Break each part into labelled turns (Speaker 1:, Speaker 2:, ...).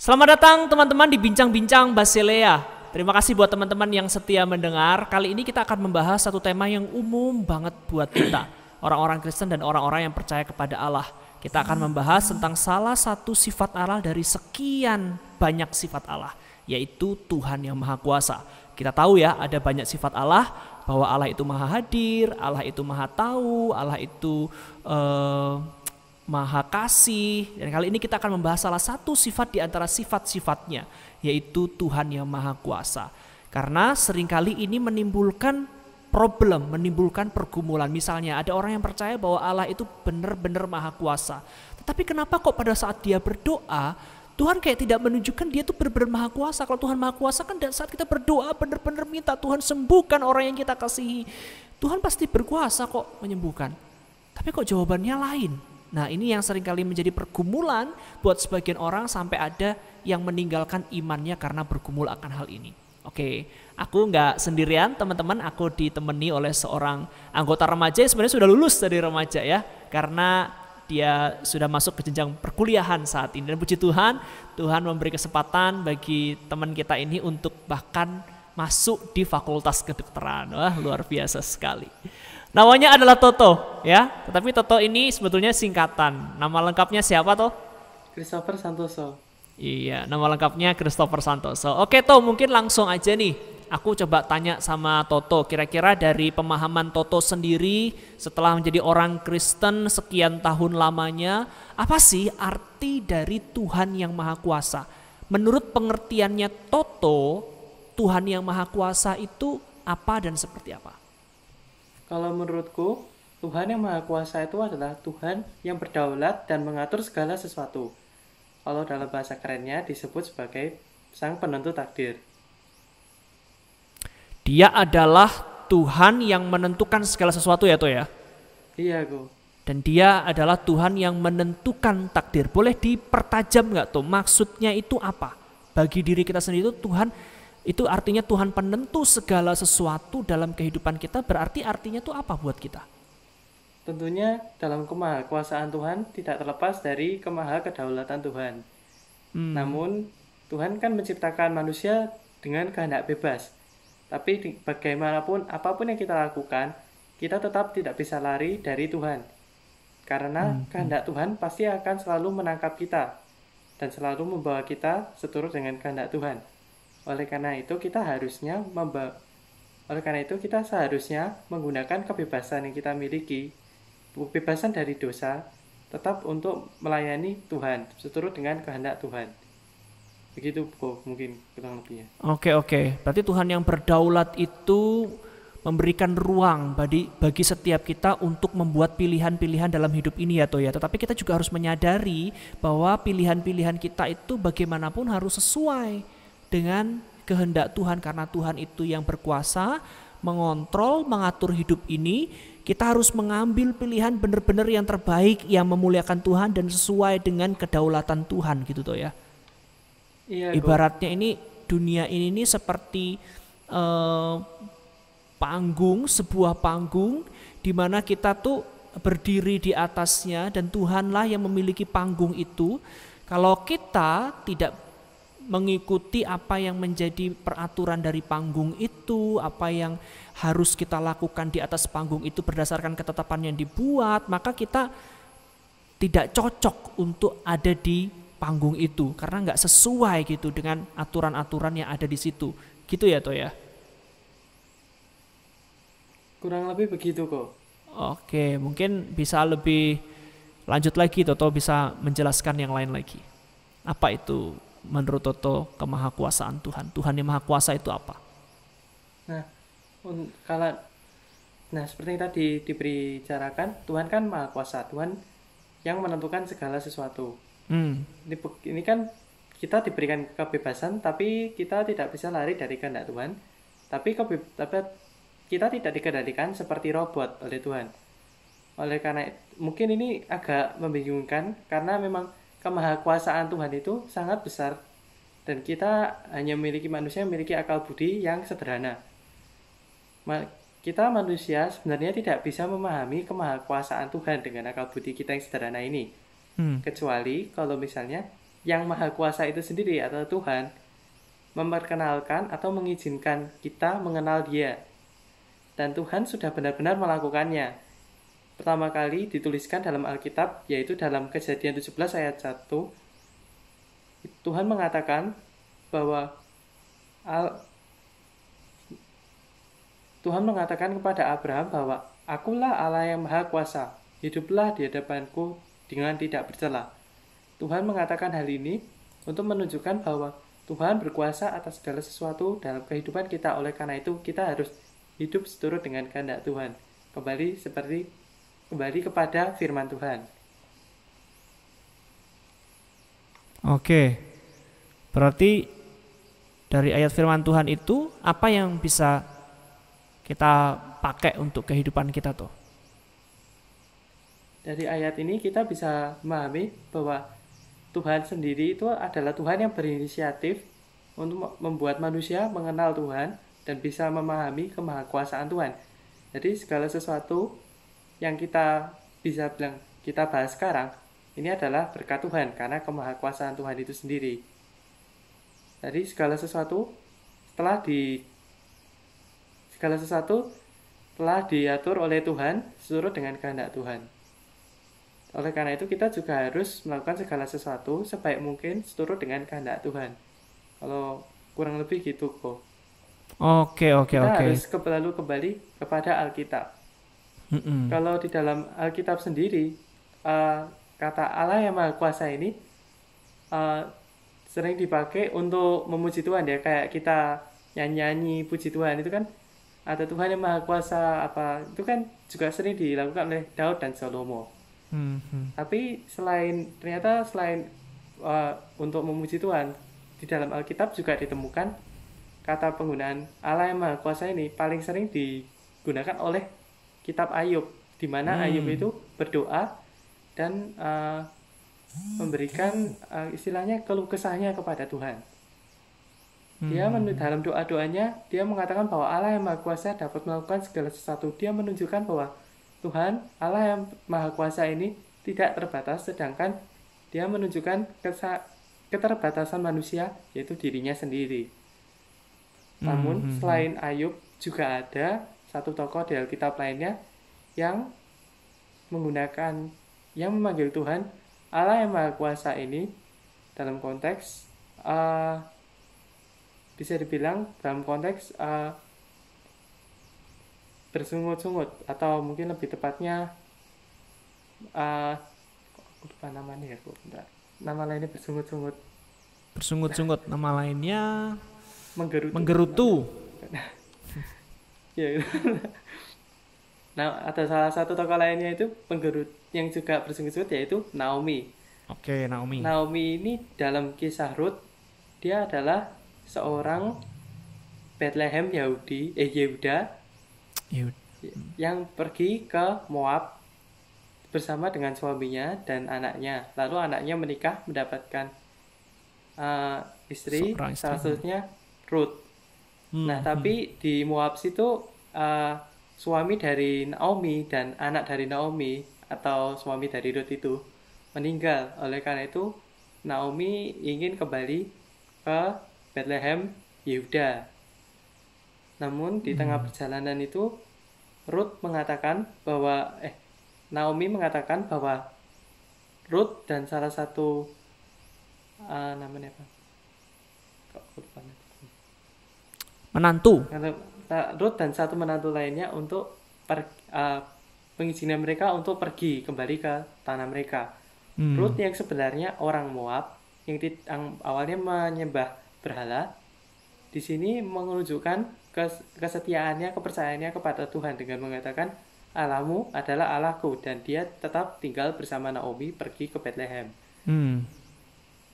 Speaker 1: Selamat datang teman-teman di Bincang-Bincang Basilea. Terima kasih buat teman-teman yang setia mendengar. Kali ini kita akan membahas satu tema yang umum banget buat kita. Orang-orang Kristen dan orang-orang yang percaya kepada Allah. Kita akan membahas tentang salah satu sifat Allah dari sekian banyak sifat Allah. Yaitu Tuhan yang Maha Kuasa. Kita tahu ya ada banyak sifat Allah. Bahwa Allah itu maha hadir, Allah itu maha tahu, Allah itu... Uh, Maha Kasih. Dan kali ini kita akan membahas salah satu sifat di antara sifat-sifatnya, yaitu Tuhan yang Maha Kuasa. Karena sering kali ini menimbulkan problem, menimbulkan pergumulan. Misalnya ada orang yang percaya bahwa Allah itu benar-benar Maha Kuasa. Tetapi kenapa kok pada saat dia berdoa, Tuhan kayak tidak menunjukkan dia itu benar-benar Maha Kuasa. Kalau Tuhan Maha Kuasa kan saat kita berdoa benar-benar minta Tuhan sembuhkan orang yang kita kasihi. Tuhan pasti berkuasa kok menyembuhkan. Tapi kok jawabannya lain? Nah ini yang sering kali menjadi pergumulan buat sebagian orang sampai ada yang meninggalkan imannya karena bergumul akan hal ini. Oke, aku nggak sendirian teman-teman, aku ditemani oleh seorang anggota remaja yang sebenarnya sudah lulus dari remaja ya, karena dia sudah masuk ke jenjang perkuliahan saat ini. Dan puji Tuhan, Tuhan memberi kesempatan bagi teman kita ini untuk bahkan masuk di fakultas kedokteran. Wah, luar biasa sekali. Namanya adalah Toto, ya. Tetapi Toto ini sebetulnya singkatan. Nama lengkapnya siapa toh?
Speaker 2: Christopher Santoso.
Speaker 1: Iya, nama lengkapnya Christopher Santoso. Oke, Toh, mungkin langsung aja nih. Aku coba tanya sama Toto, kira-kira dari pemahaman Toto sendiri setelah menjadi orang Kristen sekian tahun lamanya, apa sih arti dari Tuhan yang Maha Kuasa? Menurut pengertiannya Toto, Tuhan yang Maha Kuasa itu apa dan seperti apa?
Speaker 2: Kalau menurutku, Tuhan yang Maha Kuasa itu adalah Tuhan yang berdaulat dan mengatur segala sesuatu. Kalau dalam bahasa kerennya disebut sebagai Sang Penentu Takdir.
Speaker 1: Dia adalah Tuhan yang menentukan segala sesuatu ya tuh ya?
Speaker 2: Iya, Go.
Speaker 1: Dan dia adalah Tuhan yang menentukan takdir. Boleh dipertajam nggak tuh? Maksudnya itu apa? Bagi diri kita sendiri itu Tuhan itu artinya Tuhan penentu segala sesuatu dalam kehidupan kita berarti artinya itu apa buat kita?
Speaker 2: Tentunya dalam kemahakuasaan Tuhan tidak terlepas dari kemaha kedaulatan Tuhan. Hmm. Namun Tuhan kan menciptakan manusia dengan kehendak bebas. Tapi bagaimanapun apa pun yang kita lakukan, kita tetap tidak bisa lari dari Tuhan. Karena hmm. kehendak Tuhan pasti akan selalu menangkap kita dan selalu membawa kita seturut dengan kehendak Tuhan. Oleh karena itu kita harusnya memba oleh karena itu kita seharusnya menggunakan kebebasan yang kita miliki, kebebasan dari dosa, tetap untuk melayani Tuhan seturut dengan kehendak Tuhan. Begitu kok mungkin kurang lebihnya.
Speaker 1: Oke oke, berarti Tuhan yang berdaulat itu memberikan ruang bagi bagi setiap kita untuk membuat pilihan-pilihan dalam hidup ini ya toh ya. Tetapi kita juga harus menyadari bahwa pilihan-pilihan kita itu bagaimanapun harus sesuai dengan kehendak Tuhan karena Tuhan itu yang berkuasa mengontrol, mengatur hidup ini, kita harus mengambil pilihan benar-benar yang terbaik yang memuliakan Tuhan dan sesuai dengan kedaulatan Tuhan gitu tuh ya. Iya, Ibaratnya ini dunia ini ini seperti uh, panggung, sebuah panggung di mana kita tuh berdiri di atasnya dan Tuhanlah yang memiliki panggung itu. Kalau kita tidak mengikuti apa yang menjadi peraturan dari panggung itu, apa yang harus kita lakukan di atas panggung itu berdasarkan ketetapan yang dibuat, maka kita tidak cocok untuk ada di panggung itu karena nggak sesuai gitu dengan aturan-aturan yang ada di situ. Gitu ya, Toh ya?
Speaker 2: Kurang lebih begitu kok.
Speaker 1: Oke, mungkin bisa lebih lanjut lagi Toto bisa menjelaskan yang lain lagi. Apa itu menurut Toto kemahakuasaan Tuhan? Tuhan yang maha kuasa itu apa?
Speaker 2: Nah, kalau nah seperti yang tadi dibicarakan, Tuhan kan maha kuasa, Tuhan yang menentukan segala sesuatu. Hmm. Ini, ini kan kita diberikan kebebasan, tapi kita tidak bisa lari dari kehendak Tuhan. Tapi, kebe, tapi kita tidak dikendalikan seperti robot oleh Tuhan. Oleh karena mungkin ini agak membingungkan karena memang kemahakuasaan Tuhan itu sangat besar dan kita hanya memiliki manusia yang memiliki akal budi yang sederhana. Kita manusia sebenarnya tidak bisa memahami kemahakuasaan Tuhan dengan akal budi kita yang sederhana ini. Hmm. Kecuali kalau misalnya yang maha kuasa itu sendiri atau Tuhan memperkenalkan atau mengizinkan kita mengenal dia. Dan Tuhan sudah benar-benar melakukannya. Pertama kali dituliskan dalam Alkitab yaitu dalam kejadian 17 ayat 1 Tuhan mengatakan bahwa Al Tuhan mengatakan kepada Abraham bahwa Akulah Allah yang Maha Kuasa, hiduplah di hadapanku dengan tidak bercela. Tuhan mengatakan hal ini untuk menunjukkan bahwa Tuhan berkuasa atas segala sesuatu dalam kehidupan kita. Oleh karena itu, kita harus hidup seturut dengan kehendak Tuhan. Kembali seperti kembali kepada firman Tuhan.
Speaker 1: Oke. Berarti dari ayat firman Tuhan itu apa yang bisa kita pakai untuk kehidupan kita tuh?
Speaker 2: Dari ayat ini kita bisa memahami bahwa Tuhan sendiri itu adalah Tuhan yang berinisiatif untuk membuat manusia mengenal Tuhan dan bisa memahami kemahakuasaan Tuhan. Jadi segala sesuatu yang kita bisa bilang kita bahas sekarang ini adalah berkat Tuhan karena kemahakuasaan Tuhan itu sendiri. Jadi segala sesuatu telah di segala sesuatu telah diatur oleh Tuhan seluruh dengan kehendak Tuhan. Oleh karena itu kita juga harus melakukan segala sesuatu sebaik mungkin seturut dengan kehendak Tuhan. Kalau kurang lebih gitu kok.
Speaker 1: Oke oke oke.
Speaker 2: Kita harus kembali kembali kepada Alkitab. Mm -mm. Kalau di dalam Alkitab sendiri uh, kata Allah yang Maha Kuasa ini uh, sering dipakai untuk memuji Tuhan ya kayak kita nyanyi-nyanyi puji Tuhan itu kan ada Tuhan yang maha kuasa apa itu kan juga sering dilakukan oleh Daud dan Salomo. Hmm, hmm. Tapi selain ternyata selain uh, untuk memuji Tuhan di dalam Alkitab juga ditemukan kata penggunaan Allah yang maha kuasa ini paling sering digunakan oleh kitab Ayub di mana hmm. Ayub itu berdoa dan uh, memberikan uh, istilahnya keluh kesahnya kepada Tuhan. Dia hmm. dalam doa-doanya dia mengatakan bahwa Allah yang Maha Kuasa dapat melakukan segala sesuatu. Dia menunjukkan bahwa Tuhan Allah yang Maha Kuasa ini tidak terbatas sedangkan dia menunjukkan keterbatasan manusia yaitu dirinya sendiri. Namun hmm. hmm selain Ayub juga ada satu tokoh di Alkitab lainnya yang menggunakan yang memanggil Tuhan Allah yang Maha Kuasa ini dalam konteks uh, bisa dibilang dalam konteks uh, bersungut-sungut atau mungkin lebih tepatnya uh, lupa namanya ya kok bentar. nama lainnya bersungut-sungut.
Speaker 1: Bersungut-sungut nama lainnya
Speaker 2: menggerutu.
Speaker 1: menggerutu
Speaker 2: ya Nah, ada salah satu tokoh lainnya itu penggerut yang juga bersungut-sungut yaitu Naomi.
Speaker 1: Oke, Naomi.
Speaker 2: Naomi ini dalam kisah Ruth dia adalah seorang Bethlehem Yahudi eh Yehuda Yud. yang pergi ke Moab bersama dengan suaminya dan anaknya. Lalu anaknya menikah mendapatkan uh, istri, istri, salah satunya Ruth. Hmm, nah, tapi hmm. di Moab situ uh, suami dari Naomi dan anak dari Naomi atau suami dari Ruth itu meninggal. Oleh karena itu, Naomi ingin kembali ke Bethlehem, Yehuda. Namun di tengah hmm. perjalanan itu, Ruth mengatakan bahwa eh Naomi mengatakan bahwa Ruth dan salah satu uh, namanya apa?
Speaker 1: Menantu.
Speaker 2: Ruth dan satu menantu lainnya untuk per, uh, pengizinan mereka untuk pergi kembali ke tanah mereka. Hmm. Ruth yang sebenarnya orang Moab yang, yang awalnya menyembah berhala di sini menunjukkan kes, kesetiaannya, kepercayaannya kepada Tuhan dengan mengatakan Allahmu adalah Allahku dan dia tetap tinggal bersama Naomi pergi ke Bethlehem. Hmm.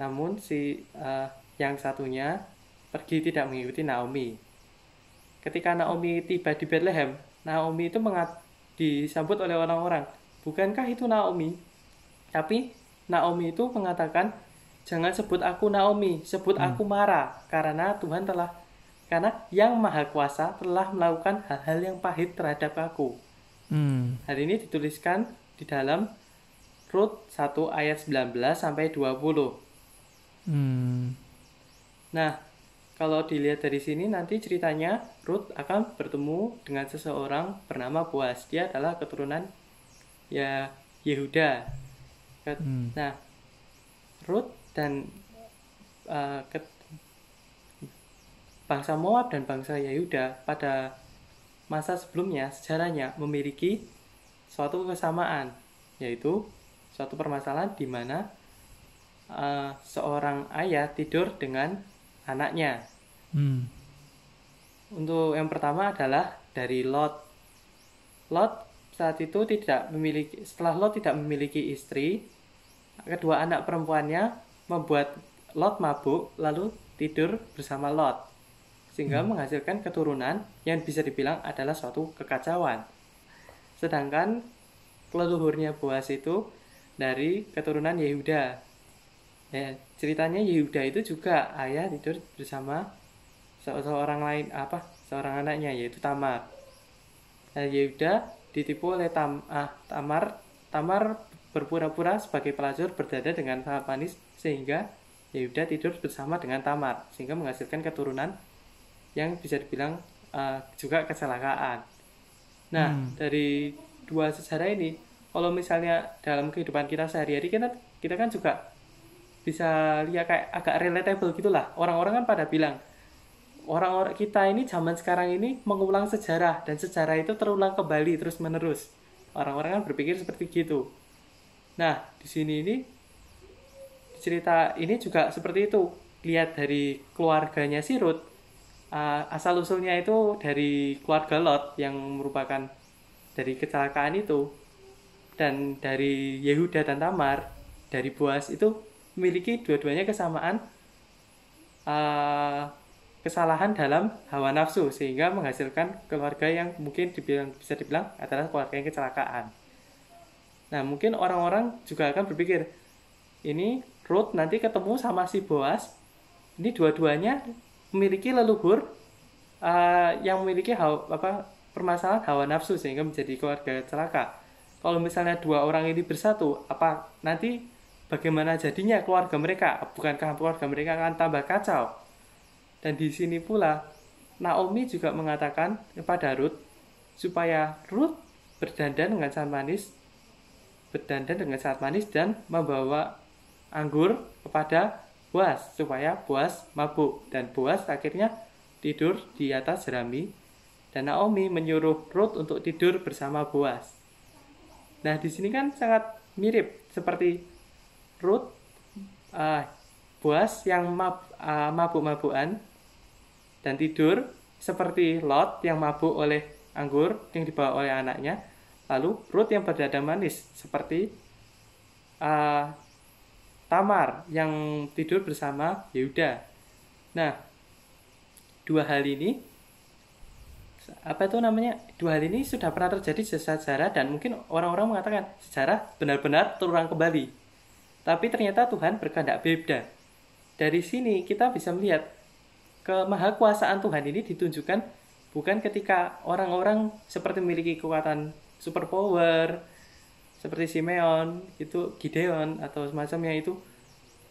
Speaker 2: Namun si uh, yang satunya pergi tidak mengikuti Naomi ketika Naomi tiba di Bethlehem, Naomi itu mengat disambut oleh orang-orang. Bukankah itu Naomi? Tapi Naomi itu mengatakan, jangan sebut aku Naomi, sebut hmm. aku Mara, karena Tuhan telah, karena Yang Maha Kuasa telah melakukan hal-hal yang pahit terhadap aku. Hmm. Hal ini dituliskan di dalam Rut 1 ayat 19 sampai 20.
Speaker 1: Hmm.
Speaker 2: Nah, kalau dilihat dari sini nanti ceritanya Ruth akan bertemu dengan seseorang bernama Boaz. Dia adalah keturunan ya Yehuda. Ket-
Speaker 1: Hmm.
Speaker 2: Nah, Ruth dan uh, ket- bangsa Moab dan bangsa Yehuda pada masa sebelumnya sejarahnya memiliki suatu kesamaan, yaitu suatu permasalahan di mana uh, seorang ayah tidur dengan anaknya.
Speaker 1: Hmm.
Speaker 2: Untuk yang pertama adalah dari Lot. Lot saat itu tidak memiliki setelah Lot tidak memiliki istri, kedua anak perempuannya membuat Lot mabuk lalu tidur bersama Lot sehingga menghasilkan keturunan yang bisa dibilang adalah suatu kekacauan. Sedangkan leluhurnya Boas itu dari keturunan Yehuda. Ya, ceritanya Yehuda itu juga ayah tidur bersama se- seorang lain apa seorang anaknya yaitu Tamar. Nah, Yehuda ditipu oleh Tam, ah, Tamar. Tamar berpura-pura sebagai pelacur berdada dengan sangat manis sehingga Yehuda tidur bersama dengan Tamar sehingga menghasilkan keturunan yang bisa dibilang ah, juga kecelakaan. Nah,
Speaker 1: Hmm.
Speaker 2: dari dua sejarah ini, kalau misalnya dalam kehidupan kita sehari-hari kita kita kan juga bisa lihat kayak agak relatable gitulah. Orang-orang kan pada bilang orang-orang kita ini zaman sekarang ini mengulang sejarah dan sejarah itu terulang kembali terus menerus. Orang-orang kan berpikir seperti gitu. Nah, di sini ini cerita ini juga seperti itu. Lihat dari keluarganya si Ruth, uh, asal usulnya itu dari keluarga Lot yang merupakan dari kecelakaan itu dan dari Yehuda dan Tamar dari Boas itu memiliki dua-duanya kesamaan uh, kesalahan dalam hawa nafsu sehingga menghasilkan keluarga yang mungkin dibilang bisa dibilang adalah keluarga yang kecelakaan. Nah mungkin orang-orang juga akan berpikir ini Ruth nanti ketemu sama si Boas ini dua-duanya memiliki leluhur uh, yang memiliki hawa, apa permasalahan hawa nafsu sehingga menjadi keluarga celaka. Kalau misalnya dua orang ini bersatu, apa nanti bagaimana jadinya keluarga mereka? Bukankah keluarga mereka akan tambah kacau? Dan di sini pula Naomi juga mengatakan kepada Ruth supaya Ruth berdandan dengan sangat manis, berdandan dengan sangat manis dan membawa anggur kepada Boas supaya Boas mabuk dan Boas akhirnya tidur di atas jerami dan Naomi menyuruh Ruth untuk tidur bersama Boas. Nah, di sini kan sangat mirip seperti Ruth uh, Boas yang mab, uh, mabuk-mabukan dan tidur seperti Lot yang mabuk oleh anggur yang dibawa oleh anaknya. Lalu Ruth yang berdada manis seperti uh, Tamar yang tidur bersama Yehuda. Nah, dua hal ini apa itu namanya? Dua hal ini sudah pernah terjadi di sejarah dan mungkin orang-orang mengatakan sejarah benar-benar terulang kembali. Tapi ternyata Tuhan berkehendak beda. Dari sini kita bisa melihat kemahakuasaan Tuhan ini ditunjukkan bukan ketika orang-orang seperti memiliki kekuatan superpower seperti Simeon itu Gideon atau semacamnya itu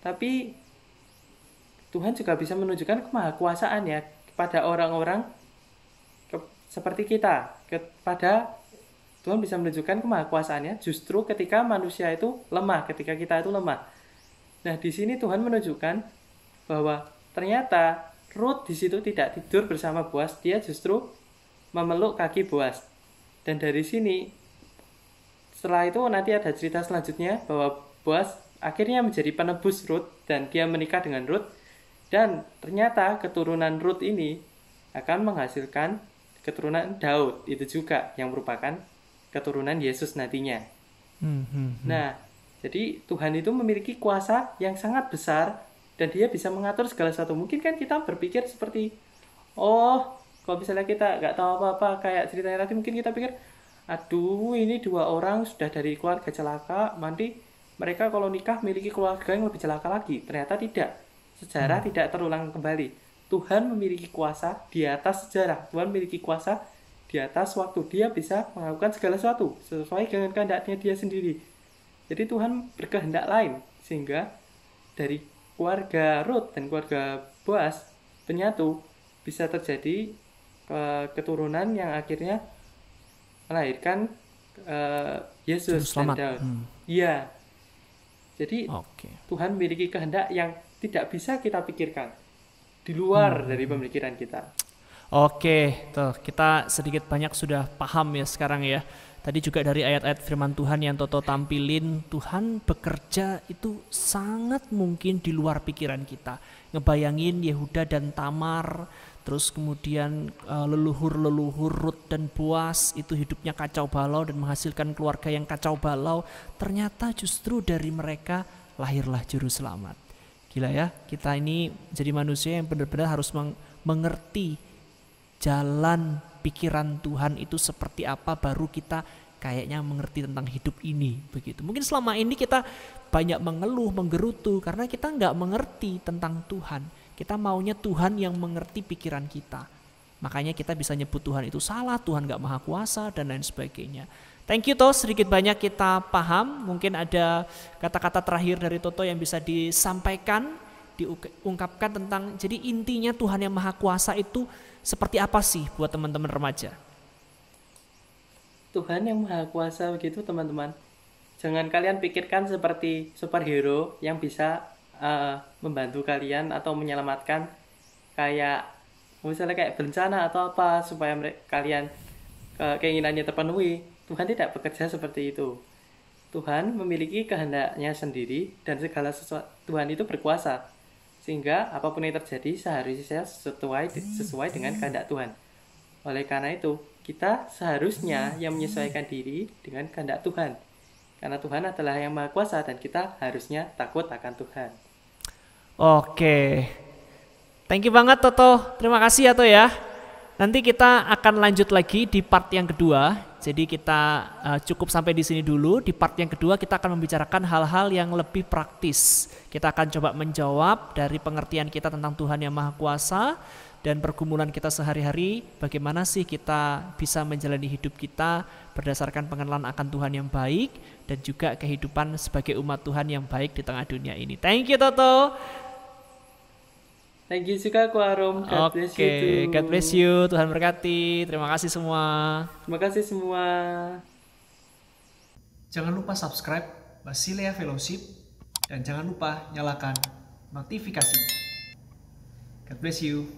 Speaker 2: tapi Tuhan juga bisa menunjukkan kemahakuasaannya kepada orang-orang seperti kita kepada Tuhan bisa menunjukkan kemahakuasaannya justru ketika manusia itu lemah ketika kita itu lemah. Nah di sini Tuhan menunjukkan bahwa ternyata Ruth di situ tidak tidur bersama Boas dia justru memeluk kaki Boas dan dari sini setelah itu nanti ada cerita selanjutnya bahwa Boas akhirnya menjadi penebus Ruth dan dia menikah dengan Ruth. Dan ternyata keturunan Ruth ini akan menghasilkan keturunan Daud itu juga yang merupakan keturunan Yesus nantinya.
Speaker 1: Hmm, hmm, hmm.
Speaker 2: Nah, jadi Tuhan itu memiliki kuasa yang sangat besar dan dia bisa mengatur segala sesuatu. Mungkin kan kita berpikir seperti, oh, kalau misalnya kita nggak tahu apa-apa kayak ceritanya tadi, mungkin kita pikir, aduh ini dua orang sudah dari keluarga celaka, nanti mereka kalau nikah memiliki keluarga yang lebih celaka lagi. Ternyata tidak. Sejarah tidak terulang kembali. Tuhan memiliki kuasa di atas sejarah. Tuhan memiliki kuasa di atas waktu. Dia bisa melakukan segala sesuatu sesuai dengan kehendaknya dia sendiri. Jadi Tuhan berkehendak lain sehingga dari keluarga Ruth dan keluarga Boas penyatu bisa terjadi uh, keturunan yang akhirnya melahirkan uh, Yesus dan Daud. Hmm. Iya. Jadi okay. Tuhan memiliki kehendak yang tidak bisa kita pikirkan di luar hmm. dari pemikiran kita.
Speaker 1: Oke, tuh kita sedikit banyak sudah paham ya sekarang ya. Tadi juga dari ayat-ayat firman Tuhan yang Toto tampilin, Tuhan bekerja itu sangat mungkin di luar pikiran kita. Ngebayangin Yehuda dan Tamar, terus kemudian uh, leluhur-leluhur Rut dan Boas itu hidupnya kacau balau dan menghasilkan keluarga yang kacau balau. Ternyata justru dari mereka lahirlah juru selamat. Gila ya, kita ini jadi manusia yang benar-benar harus mengerti jalan pikiran Tuhan itu seperti apa baru kita kayaknya mengerti tentang hidup ini begitu. Mungkin selama ini kita banyak mengeluh, menggerutu karena kita nggak mengerti tentang Tuhan. Kita maunya Tuhan yang mengerti pikiran kita. Makanya kita bisa nyebut Tuhan itu salah, Tuhan nggak maha kuasa dan lain sebagainya. Thank you Toh, sedikit banyak kita paham. Mungkin ada kata-kata terakhir dari Toto yang bisa disampaikan, diungkapkan tentang jadi intinya Tuhan yang maha kuasa itu seperti apa sih buat teman-teman remaja?
Speaker 2: Tuhan yang Maha Kuasa begitu teman-teman. Jangan kalian pikirkan seperti superhero yang bisa uh, membantu kalian atau menyelamatkan kayak misalnya kayak bencana atau apa supaya mereka, kalian uh, keinginannya terpenuhi. Tuhan tidak bekerja seperti itu. Tuhan memiliki kehendaknya sendiri dan segala sesuatu Tuhan itu berkuasa sehingga apa pun yang terjadi seharusnya sesuai sesuai dengan kehendak Tuhan. Oleh karena itu, kita seharusnya yang menyesuaikan diri dengan kehendak Tuhan. Karena Tuhan adalah yang Maha Kuasa dan kita harusnya takut akan Tuhan.
Speaker 1: Oke. Thank you banget Toto. Terima kasih ya Toto ya. Nanti kita akan lanjut lagi di part yang kedua. Jadi kita uh, cukup sampai di sini dulu. Di part yang kedua kita akan membicarakan hal-hal yang lebih praktis. Kita akan coba menjawab dari pengertian kita tentang Tuhan yang Maha Kuasa dan pergumulan kita sehari-hari, bagaimana sih kita bisa menjalani hidup kita berdasarkan pengenalan akan Tuhan yang baik dan juga kehidupan sebagai umat Tuhan yang baik di tengah dunia ini. Thank you Toto.
Speaker 2: Thank you juga Kuarum.
Speaker 1: God Oke, okay. God bless you. Tuhan berkati. Terima kasih semua.
Speaker 2: Terima kasih semua.
Speaker 1: Jangan lupa subscribe Basilea Fellowship dan jangan lupa nyalakan notifikasi. God bless you.